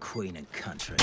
queen and country.